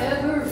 ever